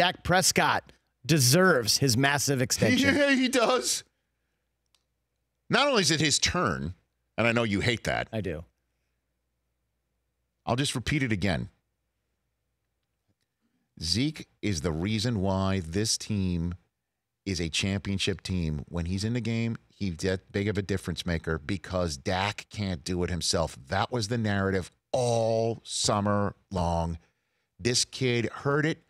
Dak Prescott deserves his massive extension. Yeah, he does. Not only is it his turn, and I know you hate that, I do. I'll just repeat it again. Zeke is the reason why this team is a championship team. When he's in the game, he's that big of a difference maker because Dak can't do it himself. That was the narrative all summer long. This kid heard it,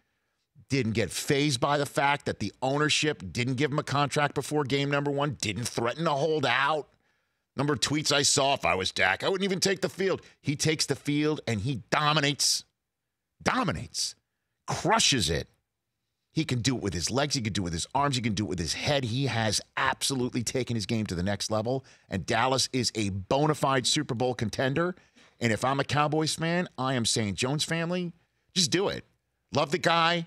didn't get phased by the fact that the ownership didn't give him a contract before game number one, didn't threaten to hold out. Number of tweets I saw, if I was Dak, I wouldn't even take the field. He takes the field and he dominates, dominates, crushes it. He can do it with his legs. He can do it with his arms. He can do it with his head. He has absolutely taken his game to the next level. And Dallas is a bona fide Super Bowl contender. And if I'm a Cowboys fan, I am saying, Jones family, just do it. Love the guy.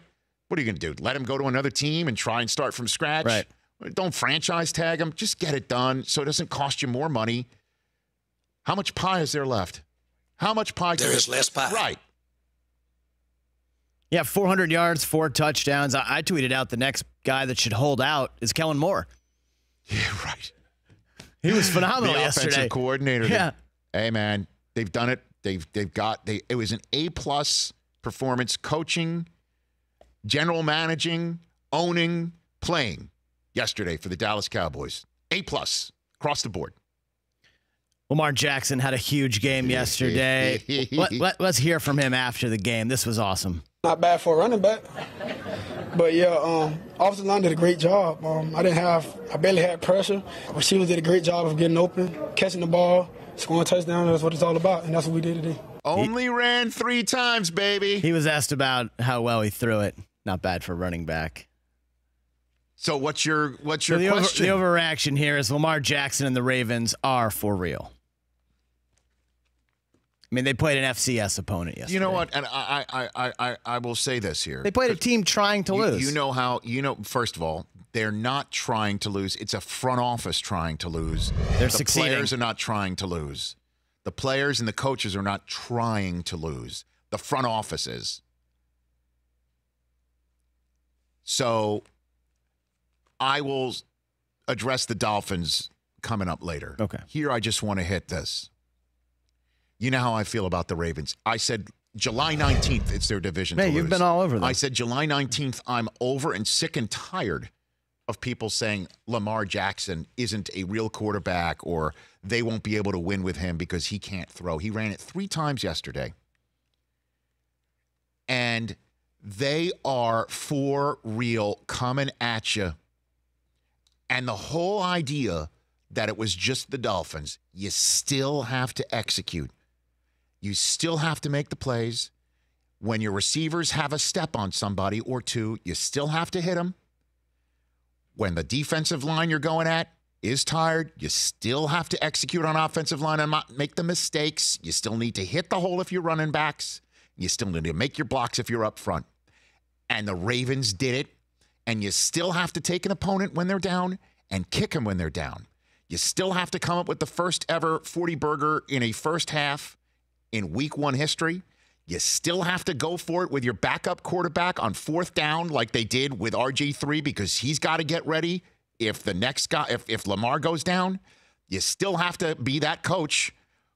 What are you going to do? Let him go to another team and try and start from scratch? Right. Don't franchise tag him. Just get it done so it doesn't cost you more money. How much pie is there left? How much pie? There is less pie. Right. Yeah, 400 yards, four touchdowns. I, I tweeted out the next guy that should hold out is Kellen Moore. Yeah, right. He was phenomenal the yesterday. offensive coordinator. Yeah. Hey man, they've done it. They've they've got they it was an A plus performance coaching, general managing, owning, playing yesterday for the Dallas Cowboys. A plus across the board. Lamar Jackson had a huge game yesterday. let, let, let's hear from him after the game. This was awesome. Not bad for a running back. But yeah, um, offensive line did a great job. Um, I didn't have, I barely had pressure. Receivers did a great job of getting open, catching the ball, scoring a touchdown. That's what it's all about, and that's what we did today. Only ran three times, baby. He was asked about how well he threw it. Not bad for running back. So what's your what's So your the, over, the overreaction here is Lamar Jackson and the Ravens are for real. I mean, they played an FCS opponent yesterday. you know what? And I I, I I I will say this here. They played a team trying to you, lose. You know how you know. First of all, they're not trying to lose. It's a front office trying to lose. They're the succeeding. players are not trying to lose. The players and the coaches are not trying to lose. The front office is. So, I will address the Dolphins coming up later. Okay. Here, I just want to hit this. You know how I feel about the Ravens. I said July 19th, it's their division. Man, to you've been all over them. I said July 19th, I'm over and sick and tired of people saying Lamar Jackson isn't a real quarterback or they won't be able to win with him because he can't throw. He ran it three times yesterday. And they are for real coming at you. And the whole idea that it was just the Dolphins, you still have to execute. You still have to make the plays. When your receivers have a step on somebody or two, you still have to hit them. When the defensive line you're going at is tired, you still have to execute on offensive line and make the mistakes. You still need to hit the hole if you're running backs. You still need to make your blocks if you're up front. And the Ravens did it. And you still have to take an opponent when they're down and kick them when they're down. You still have to come up with the first ever 40 burger in a first half in week one history. You still have to go for it with your backup quarterback on fourth down, like they did with RG3, because he's got to get ready. If the next guy, if, if Lamar goes down, you still have to be that coach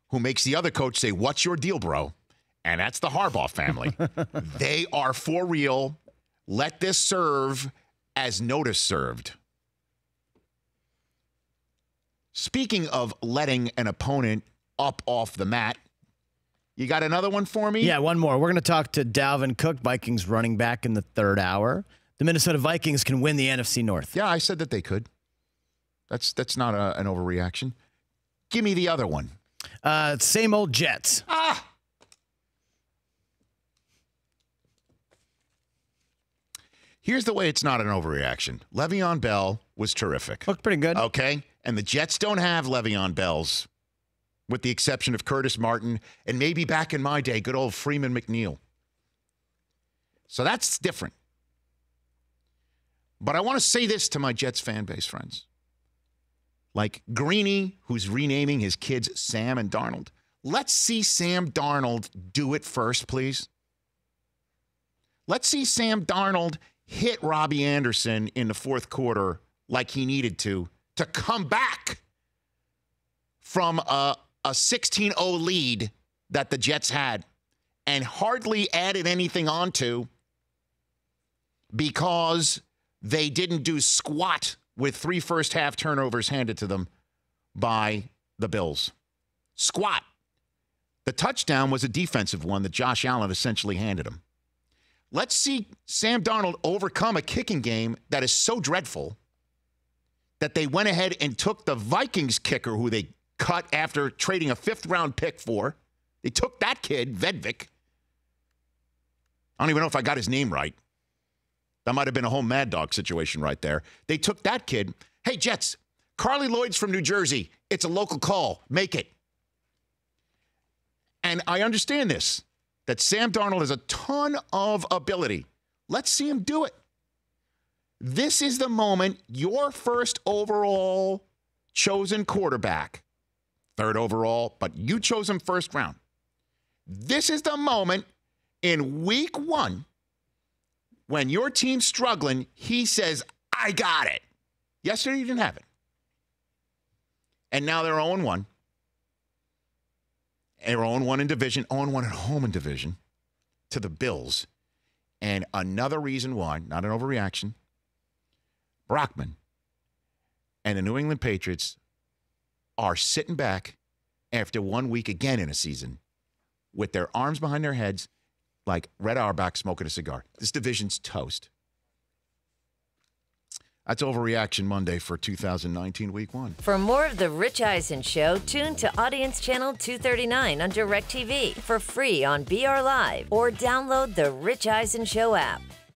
who makes the other coach say, What's your deal, bro? And that's the Harbaugh family. they are for real. Let this serve as notice served. Speaking of letting an opponent up off the mat, you got another one for me? Yeah, one more. We're going to talk to Dalvin Cook, Vikings running back in the third hour. The Minnesota Vikings can win the NFC North. Yeah, I said that they could. That's that's not a, an overreaction. Give me the other one. Uh, same old Jets. Ah. Here's the way it's not an overreaction. Le'Veon Bell was terrific. Looked pretty good. Okay. And the Jets don't have Le'Veon Bells, with the exception of Curtis Martin and maybe back in my day, good old Freeman McNeil. So that's different. But I want to say this to my Jets fan base friends. Like Greeny, who's renaming his kids Sam and Darnold. Let's see Sam Darnold do it first, please. Let's see Sam Darnold hit Robbie Anderson in the fourth quarter like he needed to to come back from a, a 16 0 lead that the Jets had and hardly added anything onto because they didn't do squat with three first half turnovers handed to them by the Bills. Squat. The touchdown was a defensive one that Josh Allen essentially handed him. Let's see Sam Darnold overcome a kicking game that is so dreadful that they went ahead and took the Vikings kicker who they cut after trading a fifth round pick for. They took that kid, Vedvik. I don't even know if I got his name right. That might have been a whole mad dog situation right there. They took that kid. Hey, Jets, Carli Lloyd's from New Jersey. It's a local call. Make it. And I understand this that Sam Darnold has a ton of ability. Let's see him do it. This is the moment your first overall chosen quarterback, third overall, but you chose him first round. This is the moment in week one when your team's struggling, he says, I got it. Yesterday, you didn't have it. And now they're 0 1. They're 0 1 in division, 0 1 at home in division to the Bills. And another reason why, not an overreaction, Brockman and the New England Patriots are sitting back after one week again in a season with their arms behind their heads like Red Auerbach smoking a cigar. This division's toast. That's Overreaction Monday for 2019 Week 1. For more of The Rich Eisen Show, tune to Audience Channel 239 on DirecTV for free on BR Live or download the Rich Eisen Show app.